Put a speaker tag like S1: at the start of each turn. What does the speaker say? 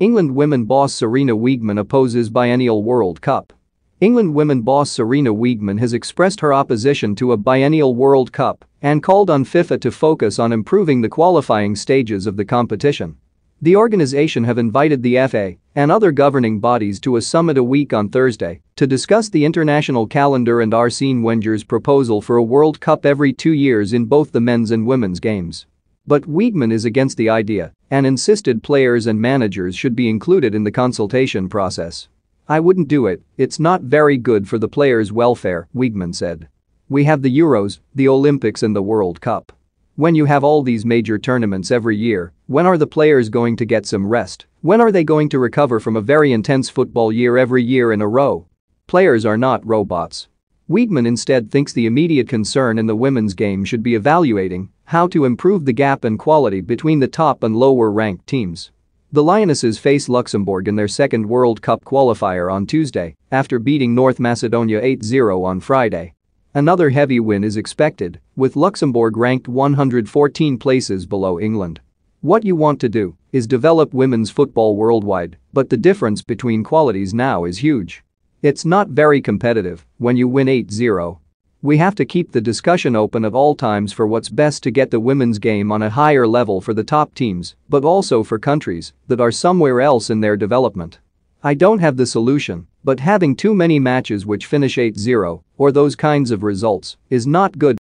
S1: England women boss Sarina Wiegman opposes biennial World Cup. England women boss Sarina Wiegman has expressed her opposition to a biennial World Cup and called on FIFA to focus on improving the qualifying stages of the competition. The organization have invited the FA and other governing bodies to a summit a week on Thursday to discuss the international calendar and Arsene Wenger's proposal for a World Cup every two years in both the men's and women's games. But Wiegman is against the idea and insisted players and managers should be included in the consultation process. I wouldn't do it, it's not very good for the players' welfare, Wiegman said. We have the Euros, the Olympics and the World Cup. When you have all these major tournaments every year, when are the players going to get some rest? When are they going to recover from a very intense football year every year in a row? Players are not robots. Wiegman instead thinks the immediate concern in the women's game should be evaluating how to improve the gap in quality between the top and lower-ranked teams. The Lionesses face Luxembourg in their second World Cup qualifier on Tuesday after beating North Macedonia 8-0 on Friday. Another heavy win is expected, with Luxembourg ranked 114 places below England. What you want to do is develop women's football worldwide, but the difference between qualities now is huge. It's not very competitive when you win 8-0. We have to keep the discussion open at all times for what's best to get the women's game on a higher level for the top teams, but also for countries that are somewhere else in their development. I don't have the solution, but having too many matches which finish 8-0 or those kinds of results is not good